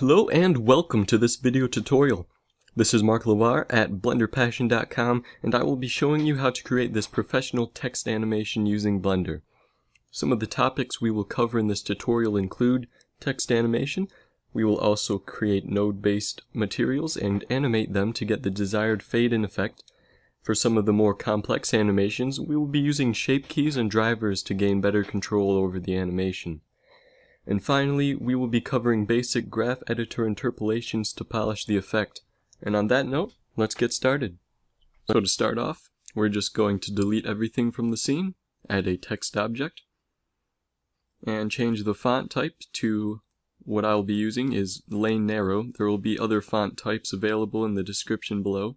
Hello and welcome to this video tutorial. This is Mark LaBarr at BlenderPassion.com and I will be showing you how to create this professional text animation using Blender. Some of the topics we will cover in this tutorial include text animation. We will also create node-based materials and animate them to get the desired fade-in effect. For some of the more complex animations, we will be using shape keys and drivers to gain better control over the animation. And finally, we will be covering basic graph editor interpolations to polish the effect. And on that note, let's get started. So to start off, we're just going to delete everything from the scene, add a text object, and change the font type to what I'll be using is Lane Narrow. There will be other font types available in the description below.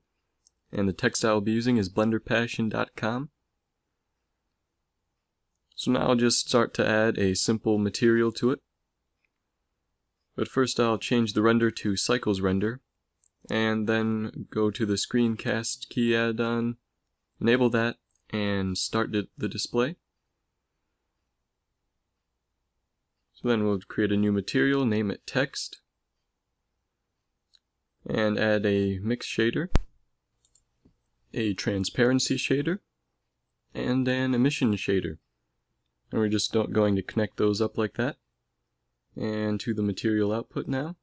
And the text I'll be using is blenderpassion.com. So now I'll just start to add a simple material to it. But first I'll change the render to Cycles Render, and then go to the Screencast key add-on, enable that, and start the display. So then we'll create a new material, name it text, and add a mix shader, a transparency shader, and an emission shader. And we're just going to connect those up like that. And to the material output now.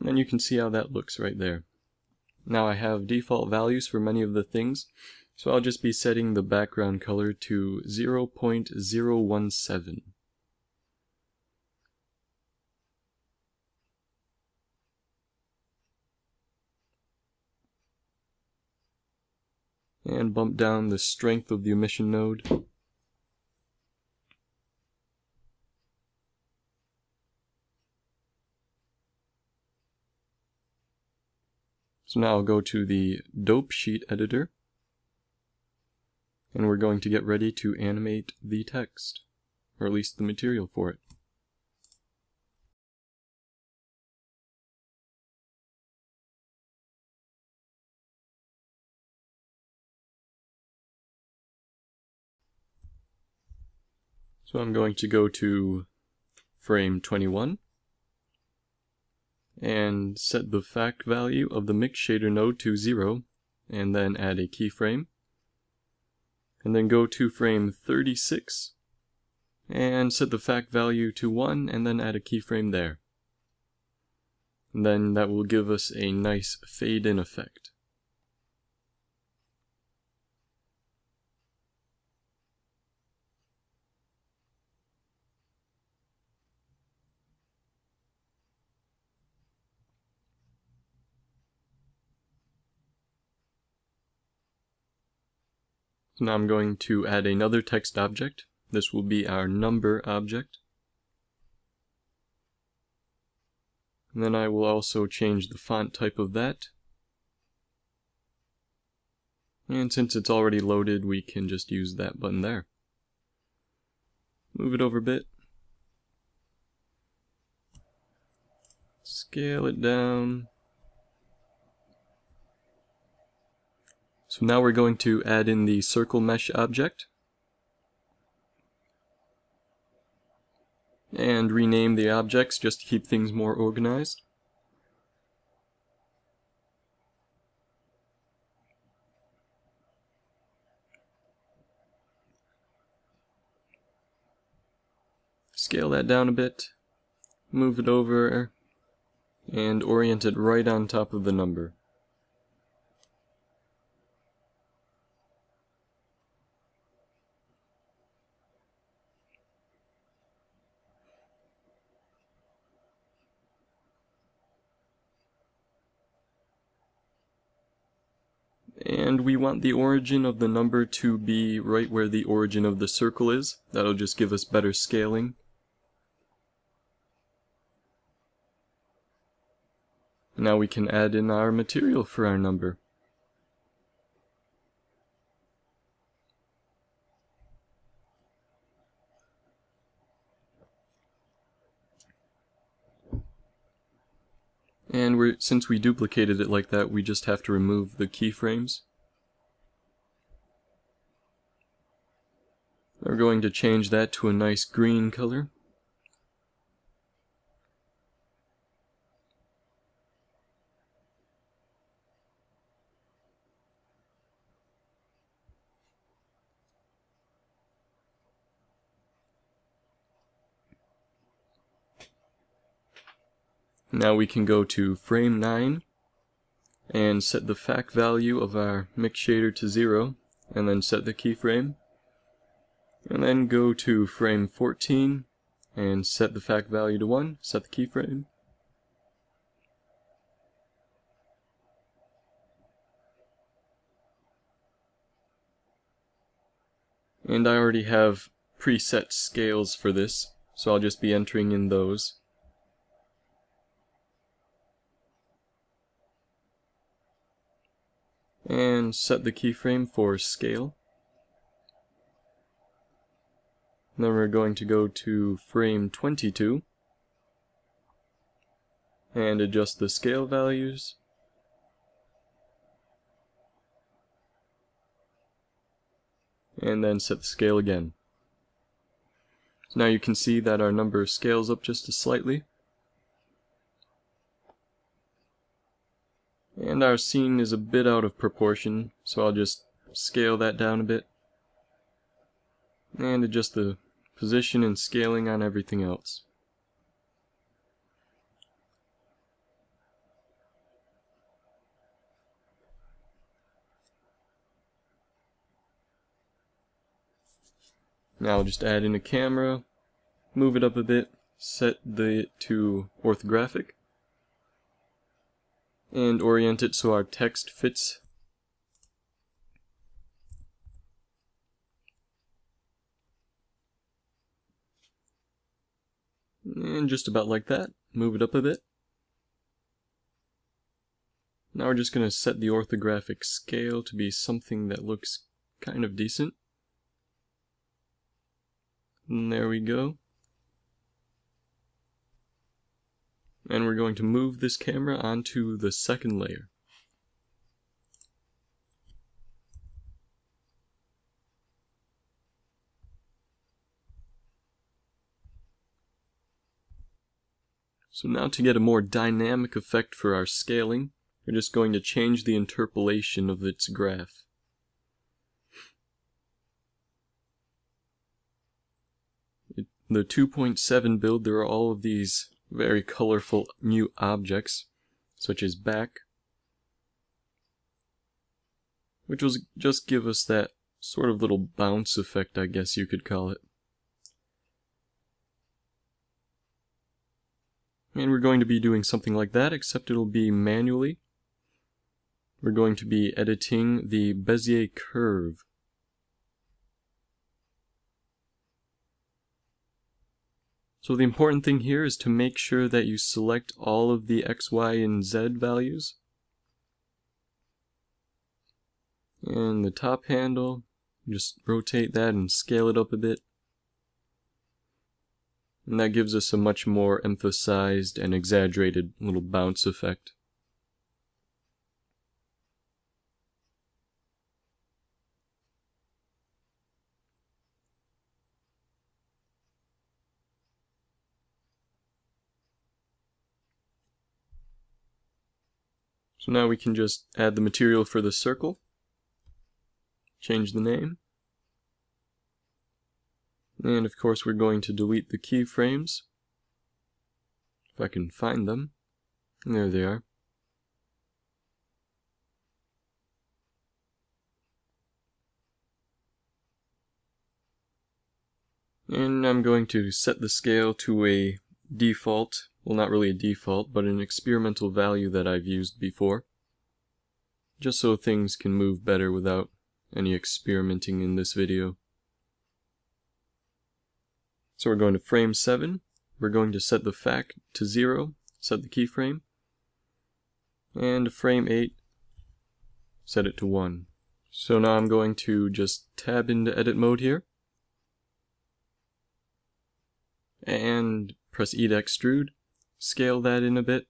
And you can see how that looks right there. Now I have default values for many of the things, so I'll just be setting the background color to 0.017. and bump down the strength of the emission node. So now I'll go to the dope sheet editor and we're going to get ready to animate the text, or at least the material for it. So I'm going to go to frame 21 and set the FAC value of the mix shader node to 0 and then add a keyframe. And then go to frame 36 and set the FAC value to 1 and then add a keyframe there. And then that will give us a nice fade in effect. Now I'm going to add another text object. This will be our number object. And then I will also change the font type of that. And since it's already loaded, we can just use that button there. Move it over a bit. Scale it down. So now we're going to add in the circle mesh object. And rename the objects just to keep things more organized. Scale that down a bit, move it over, and orient it right on top of the number. And we want the origin of the number to be right where the origin of the circle is. That'll just give us better scaling. Now we can add in our material for our number. And since we duplicated it like that, we just have to remove the keyframes. We're going to change that to a nice green color. Now we can go to frame 9 and set the FAC value of our mix shader to 0 and then set the keyframe. And then go to frame 14 and set the FAC value to 1, set the keyframe. And I already have preset scales for this, so I'll just be entering in those. And set the keyframe for scale. Then we're going to go to frame 22 and adjust the scale values. And then set the scale again. So now you can see that our number scales up just slightly. And our scene is a bit out of proportion, so I'll just scale that down a bit. And adjust the position and scaling on everything else. Now I'll just add in a camera, move it up a bit, set the to orthographic, and orient it so our text fits And just about like that. Move it up a bit. Now we're just going to set the orthographic scale to be something that looks kind of decent. And there we go. And we're going to move this camera onto the second layer. So now to get a more dynamic effect for our scaling, we're just going to change the interpolation of its graph. The 2.7 build, there are all of these very colorful new objects, such as back, which will just give us that sort of little bounce effect, I guess you could call it. And we're going to be doing something like that, except it'll be manually. We're going to be editing the Bezier curve. So the important thing here is to make sure that you select all of the X, Y, and Z values. And the top handle, just rotate that and scale it up a bit. And that gives us a much more emphasized and exaggerated little bounce effect. So now we can just add the material for the circle, change the name, and of course we're going to delete the keyframes. If I can find them. There they are. And I'm going to set the scale to a default, well not really a default, but an experimental value that I've used before. Just so things can move better without any experimenting in this video. So we're going to frame 7. We're going to set the FAC to 0, set the keyframe. And frame 8, set it to 1. So now I'm going to just tab into edit mode here. And press E to extrude. Scale that in a bit.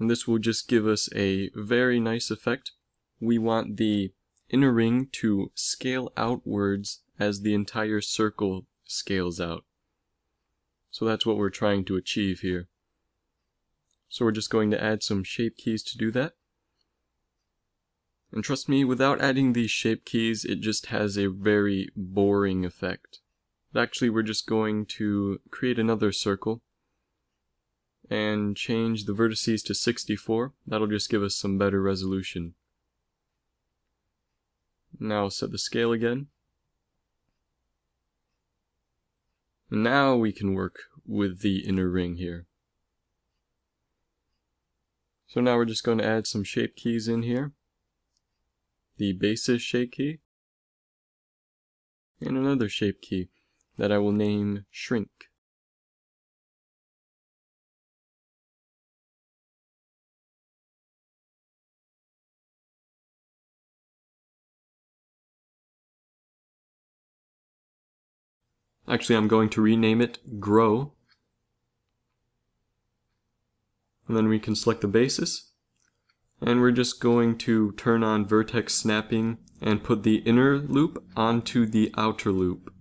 And this will just give us a very nice effect. We want the inner ring to scale outwards as the entire circle scales out. So that's what we're trying to achieve here. So we're just going to add some shape keys to do that. And trust me, without adding these shape keys, it just has a very boring effect. But actually, we're just going to create another circle and change the vertices to 64. That'll just give us some better resolution. Now set the scale again. Now we can work with the inner ring here. So now we're just going to add some shape keys in here. The basis shape key. And another shape key that I will name shrink. Actually, I'm going to rename it grow. And then we can select the basis. And we're just going to turn on vertex snapping and put the inner loop onto the outer loop.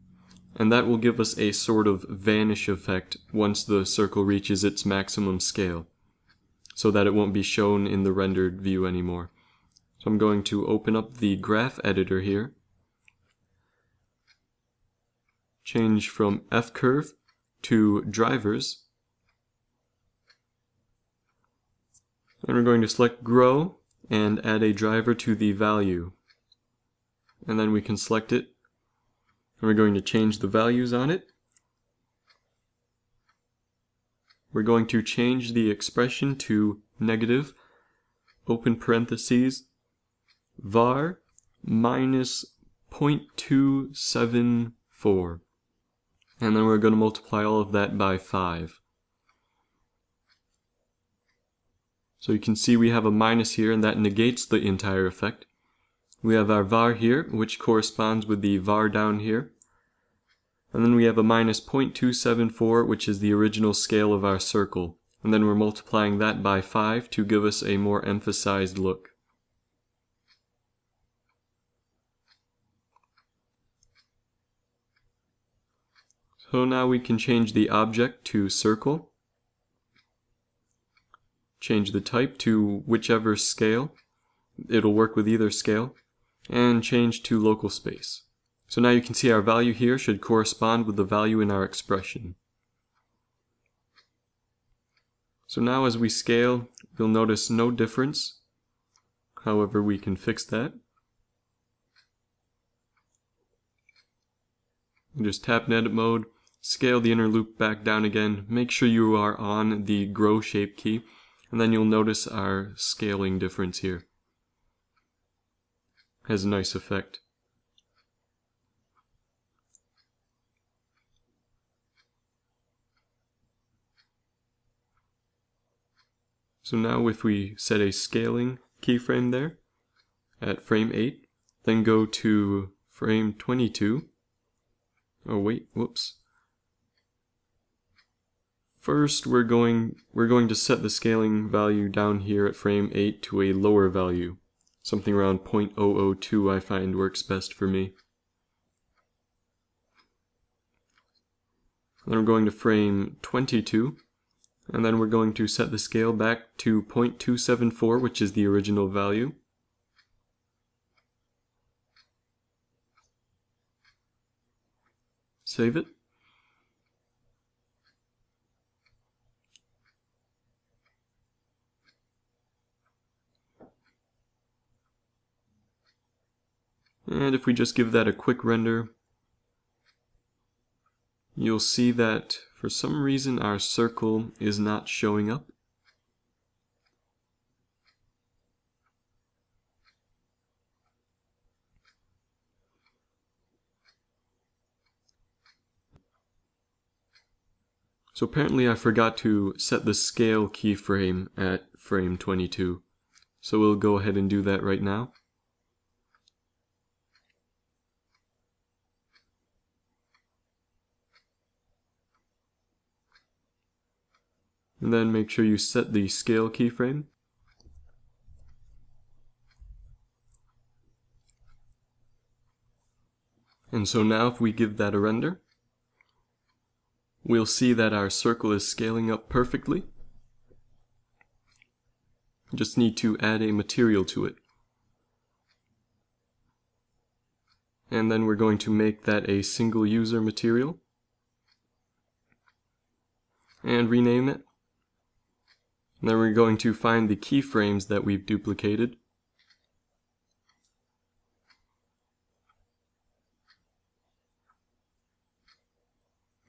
And that will give us a sort of vanish effect once the circle reaches its maximum scale. So that it won't be shown in the rendered view anymore. So I'm going to open up the graph editor here change from F-curve to drivers. And we're going to select grow and add a driver to the value. And then we can select it. And we're going to change the values on it. We're going to change the expression to negative, open parentheses, var minus 0.274 and then we're going to multiply all of that by 5. So you can see we have a minus here and that negates the entire effect. We have our var here, which corresponds with the var down here. And then we have a minus 0.274, which is the original scale of our circle. And then we're multiplying that by 5 to give us a more emphasized look. So now we can change the object to circle. Change the type to whichever scale. It'll work with either scale. And change to local space. So now you can see our value here should correspond with the value in our expression. So now as we scale, you'll notice no difference. However, we can fix that. Just tap in edit mode, Scale the inner loop back down again. Make sure you are on the grow shape key, and then you'll notice our scaling difference here. Has a nice effect. So now if we set a scaling keyframe there at frame 8, then go to frame 22, oh wait, whoops, First, we're going, we're going to set the scaling value down here at frame 8 to a lower value. Something around 0.002 I find works best for me. Then we're going to frame 22, and then we're going to set the scale back to 0.274, which is the original value. Save it. And if we just give that a quick render, you'll see that for some reason our circle is not showing up. So apparently I forgot to set the scale keyframe at frame 22. So we'll go ahead and do that right now. And then make sure you set the scale keyframe. And so now if we give that a render, we'll see that our circle is scaling up perfectly. Just need to add a material to it. And then we're going to make that a single user material. And rename it And then we're going to find the keyframes that we've duplicated.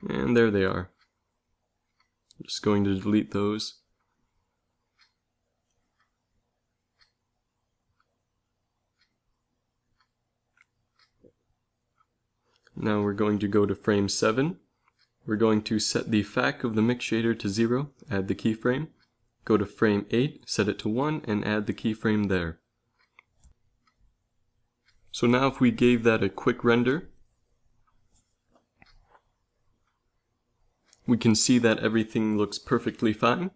And there they are. I'm just going to delete those. Now we're going to go to frame 7. We're going to set the FAC of the mix shader to 0, add the keyframe. Go to frame 8, set it to 1, and add the keyframe there. So now if we gave that a quick render, we can see that everything looks perfectly fine.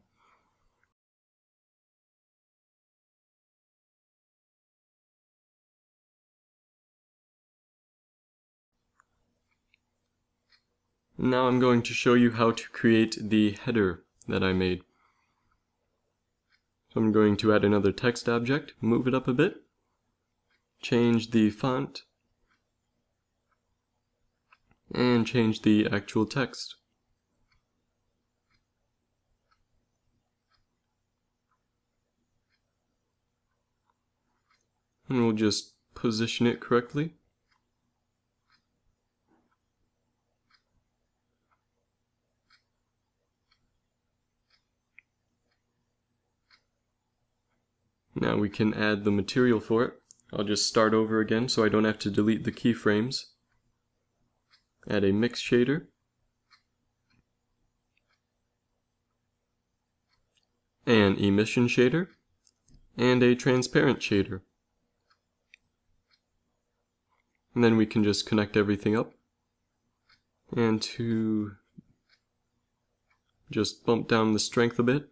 Now I'm going to show you how to create the header that I made. I'm going to add another text object, move it up a bit, change the font, and change the actual text. And we'll just position it correctly. Now we can add the material for it. I'll just start over again so I don't have to delete the keyframes. Add a mix shader. An emission shader. And a transparent shader. And then we can just connect everything up. And to just bump down the strength a bit.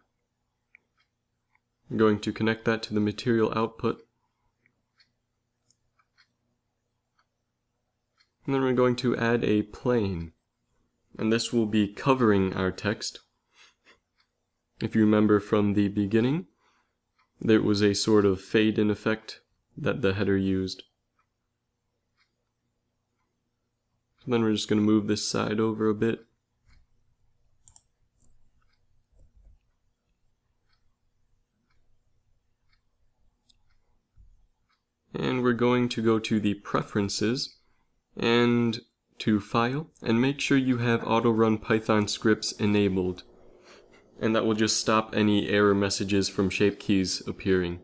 I'm going to connect that to the material output. And then we're going to add a plane. And this will be covering our text. If you remember from the beginning, there was a sort of fade-in effect that the header used. So then we're just going to move this side over a bit. and we're going to go to the preferences and to file and make sure you have auto run python scripts enabled. And that will just stop any error messages from shape keys appearing.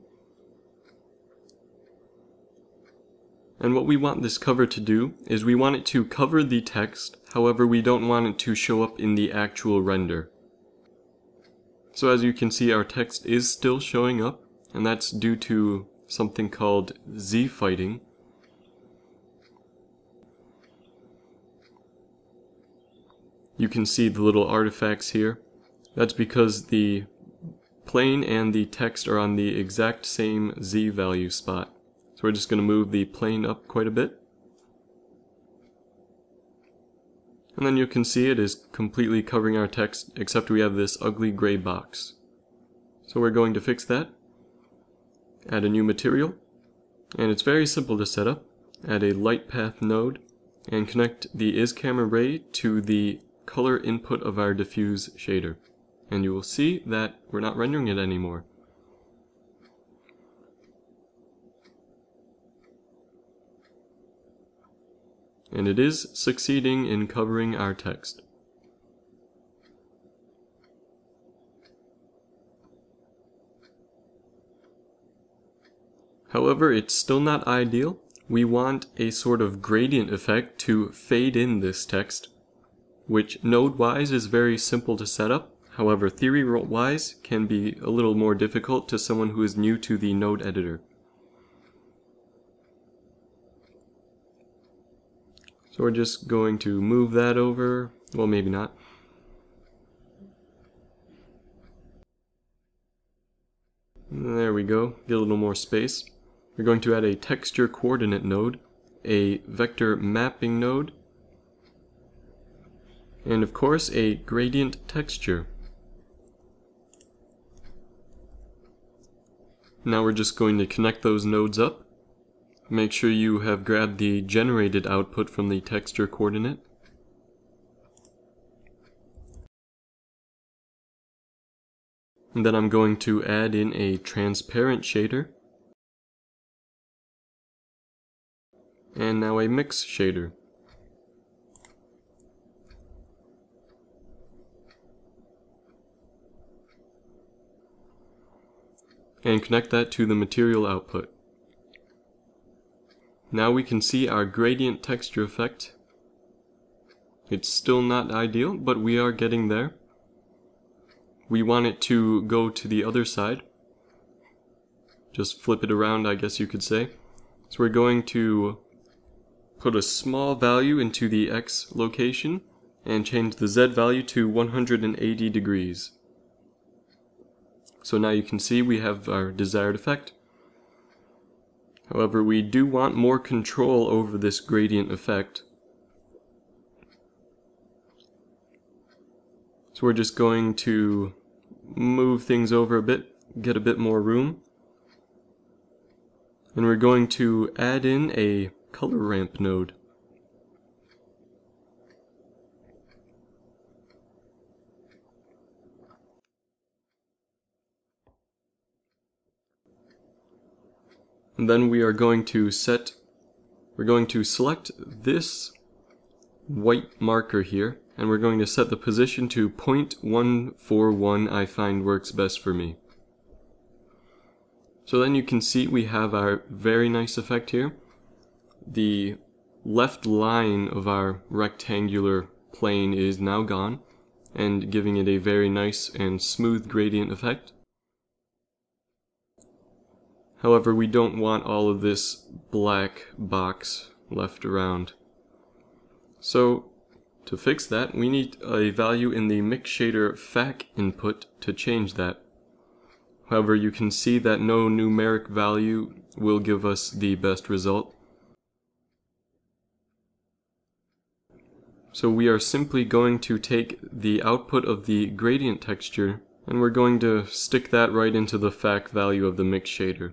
And what we want this cover to do is we want it to cover the text however we don't want it to show up in the actual render. So as you can see our text is still showing up and that's due to something called Z fighting. You can see the little artifacts here. That's because the plane and the text are on the exact same Z value spot. So we're just going to move the plane up quite a bit. And then you can see it is completely covering our text except we have this ugly gray box. So we're going to fix that add a new material, and it's very simple to set up. Add a light path node, and connect the isCameraRay to the color input of our diffuse shader. And you will see that we're not rendering it anymore. And it is succeeding in covering our text. However, it's still not ideal. We want a sort of gradient effect to fade in this text, which node-wise is very simple to set up. However, theory-wise can be a little more difficult to someone who is new to the node editor. So we're just going to move that over. Well, maybe not. There we go. Get a little more space. We're going to add a texture coordinate node, a vector mapping node, and of course a gradient texture. Now we're just going to connect those nodes up. Make sure you have grabbed the generated output from the texture coordinate. And then I'm going to add in a transparent shader. And now a mix shader. And connect that to the material output. Now we can see our gradient texture effect. It's still not ideal, but we are getting there. We want it to go to the other side. Just flip it around, I guess you could say. So we're going to put a small value into the X location and change the Z value to 180 degrees. So now you can see we have our desired effect. However, we do want more control over this gradient effect. So we're just going to move things over a bit, get a bit more room. And we're going to add in a color ramp node. And then we are going to set, we're going to select this white marker here, and we're going to set the position to 0.141 I find works best for me. So then you can see we have our very nice effect here. The left line of our rectangular plane is now gone, and giving it a very nice and smooth gradient effect. However, we don't want all of this black box left around. So, to fix that, we need a value in the mix shader FAC input to change that. However, you can see that no numeric value will give us the best result. So we are simply going to take the output of the gradient texture and we're going to stick that right into the FAC value of the mix shader.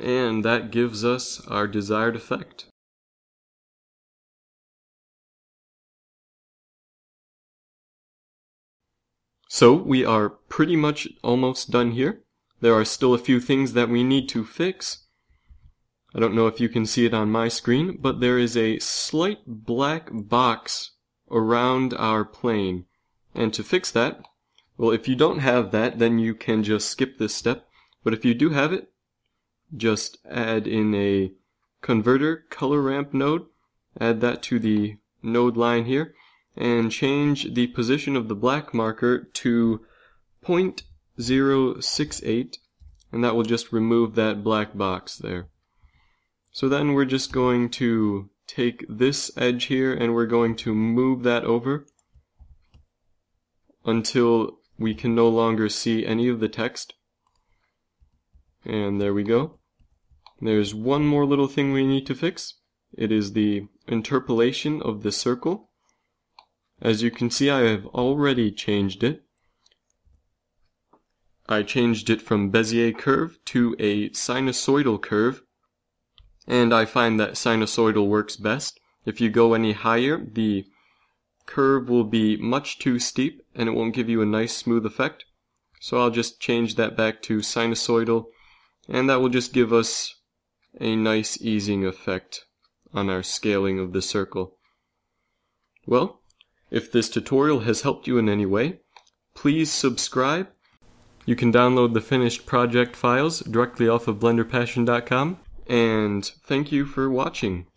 and that gives us our desired effect. So we are pretty much almost done here. There are still a few things that we need to fix. I don't know if you can see it on my screen, but there is a slight black box around our plane. And to fix that, well, if you don't have that, then you can just skip this step. But if you do have it, just add in a converter color ramp node, add that to the node line here, and change the position of the black marker to 0.068, and that will just remove that black box there. So then we're just going to take this edge here and we're going to move that over until we can no longer see any of the text. And there we go. There's one more little thing we need to fix. It is the interpolation of the circle. As you can see, I have already changed it. I changed it from Bezier curve to a sinusoidal curve, and I find that sinusoidal works best. If you go any higher, the curve will be much too steep and it won't give you a nice smooth effect. So I'll just change that back to sinusoidal and that will just give us a nice easing effect on our scaling of the circle. Well, if this tutorial has helped you in any way, please subscribe. You can download the finished project files directly off of blenderpassion.com, and thank you for watching.